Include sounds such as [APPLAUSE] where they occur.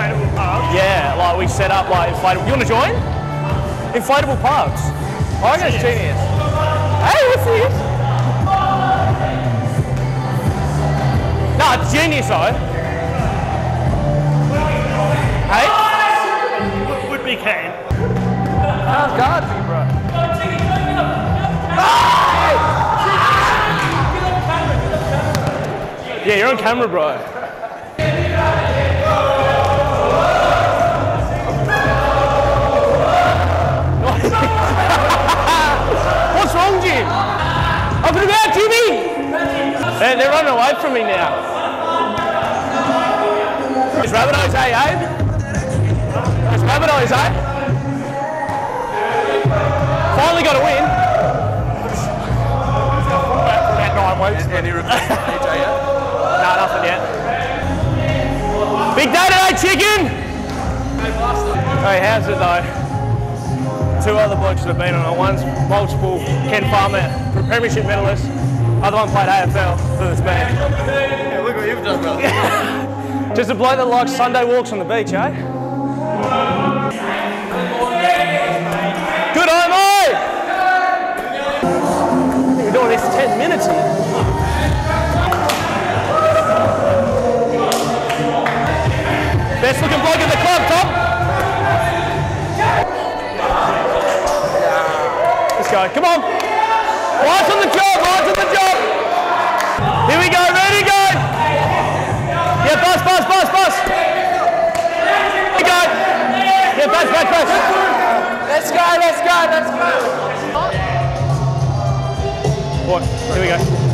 inflatable park. Yeah, like we set up like inflatable. You want to join? Inflatable parks. I reckon it's genius. Hey, what's this? No, it's genius though. Hey? Would, would be keen. How's me, bro? Yeah, you're on camera, bro. Up and about, Jimmy! They're, they're running away from me now. It's Rabbitohs, eh, Abe? It's Rabbitohs, eh? Finally got a win. About nine weeks. Any [LAUGHS] requests from AJ yet? Nah, nothing yet. Big day today, chicken! Hey, how's it though? Two other blokes that have been on it. One's multiple Ken Farmer premiership medalist. Other one played AFL for this band. Yeah, look what you've done, brother. [LAUGHS] Just a bloke that likes Sunday walks on the beach, eh? Good eye, mate! We're doing this 10 minutes here. Best looking bloke in the club, Tom. Let's. Come on. Lights on the job. Lights on the job. Here we go. Ready, go. Yeah, pass, pass, pass, pass. Here we go. Yeah, pass, pass, pass. Let's go. Let's go. Let's go. What? Here we go.